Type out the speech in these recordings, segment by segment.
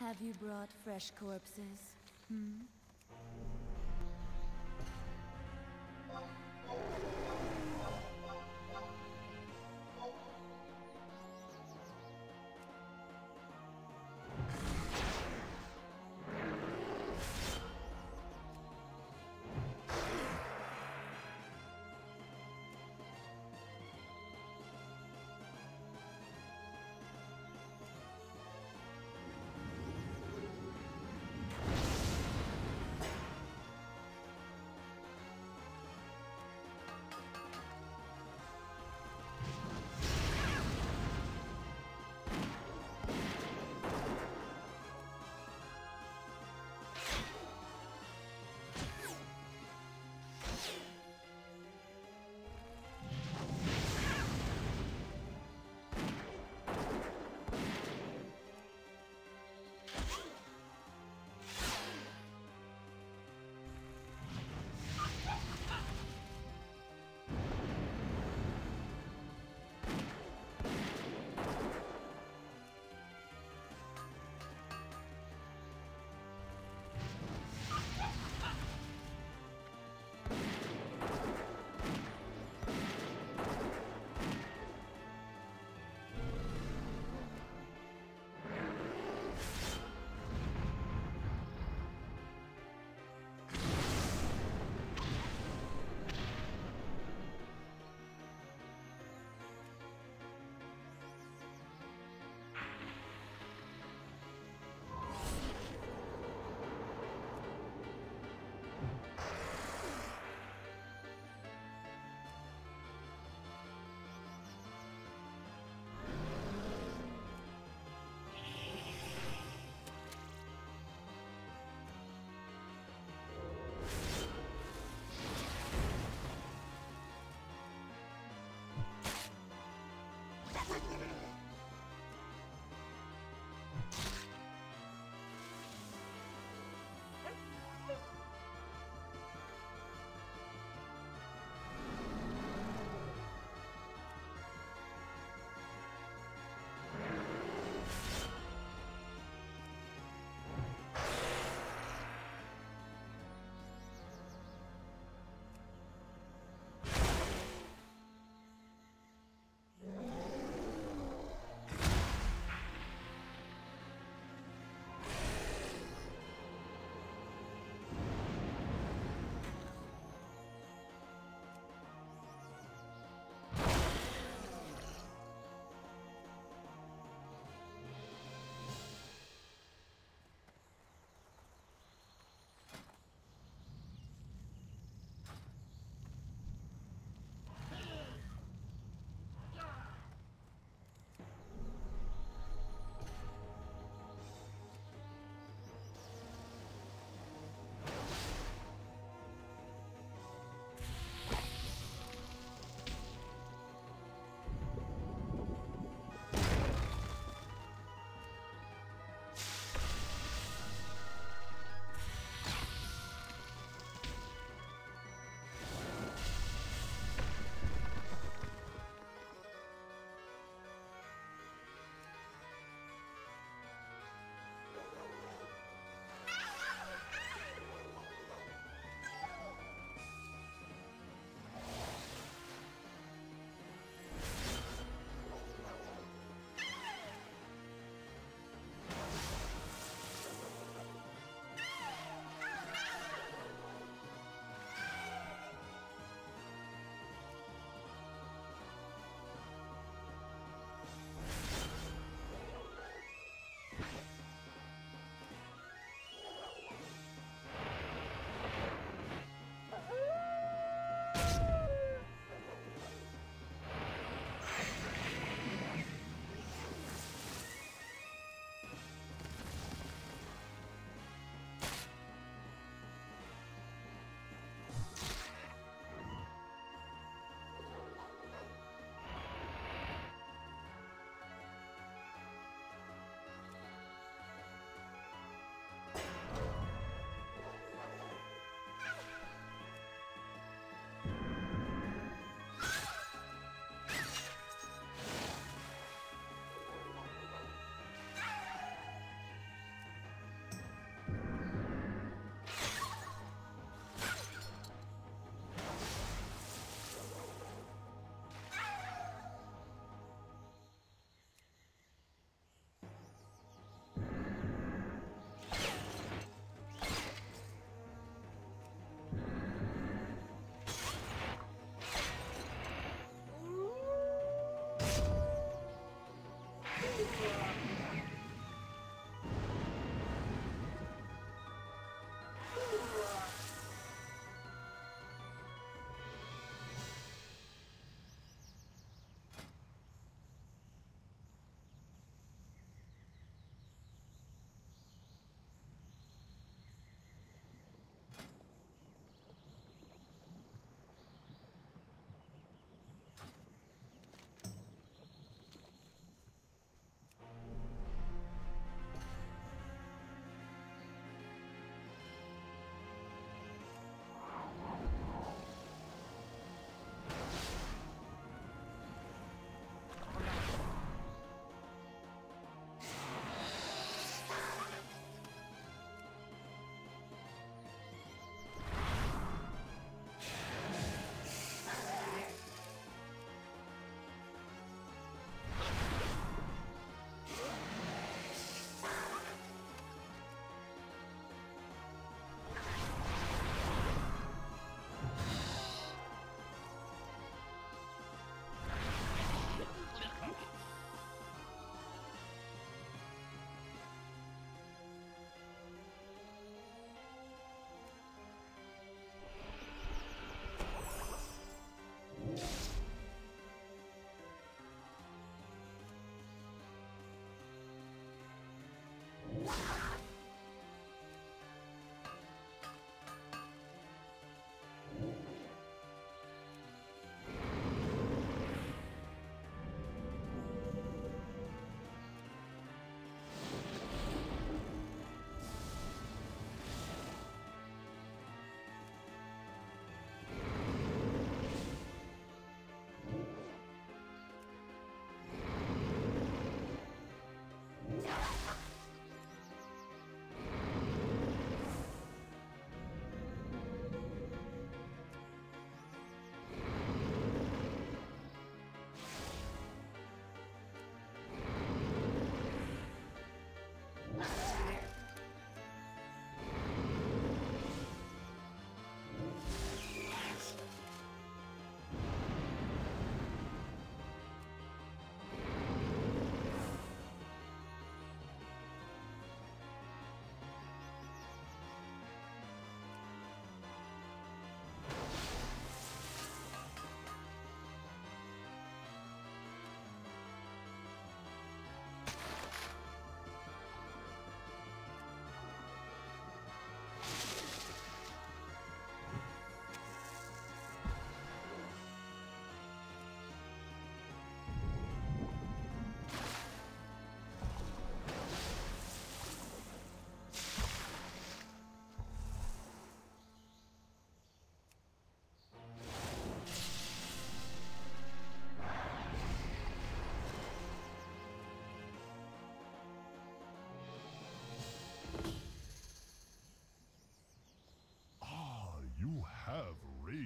Have you brought fresh corpses? Hmm?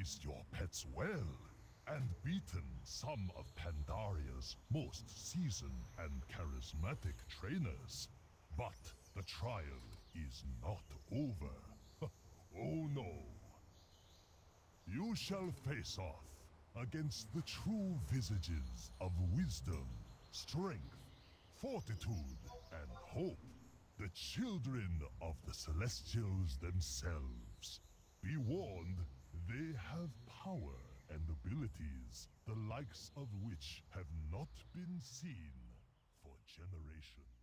Raised your pets well and beaten some of Pandaria's most seasoned and charismatic trainers. But the trial is not over. oh no. You shall face off against the true visages of wisdom, strength, fortitude, and hope. The children of the Celestials themselves. Be warned, they have power and abilities, the likes of which have not been seen for generations.